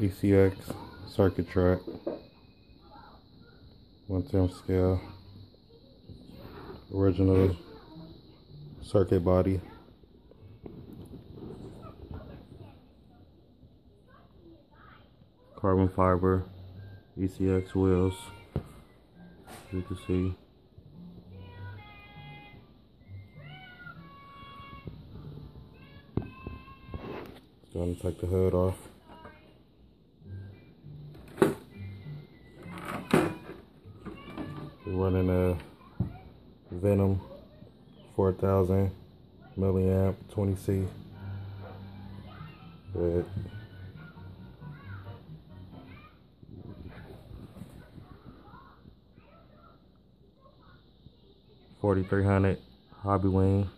ECX circuit track. 110 scale. Original circuit body. Carbon fiber ECX wheels. You can see. To take the hood off. Running a Venom 4000 milliamp 20C with 4300 Hobbywing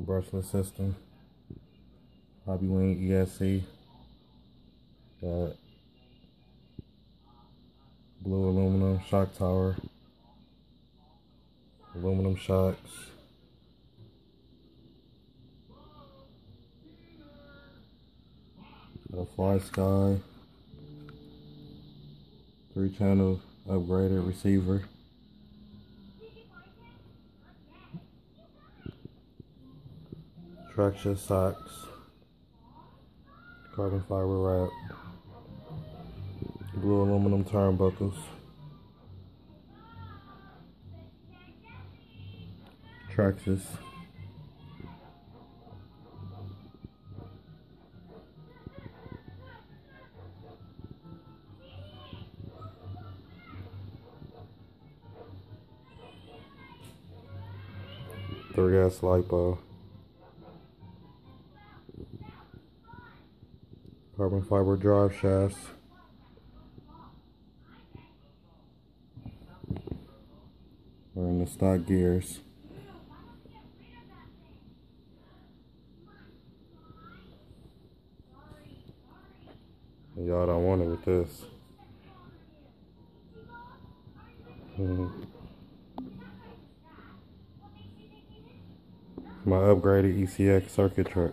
brushless system. Hobbywing ESC got uh, blue aluminum shock tower aluminum shocks got a FlySky three channels upgraded receiver. Traction socks. Carbon fiber wrap. Blue aluminum turnbuckles. Traxxas. three gas lipo carbon fiber drive shafts or in the stock gears y'all don't want it with this mm -hmm. my upgraded ECX circuit track.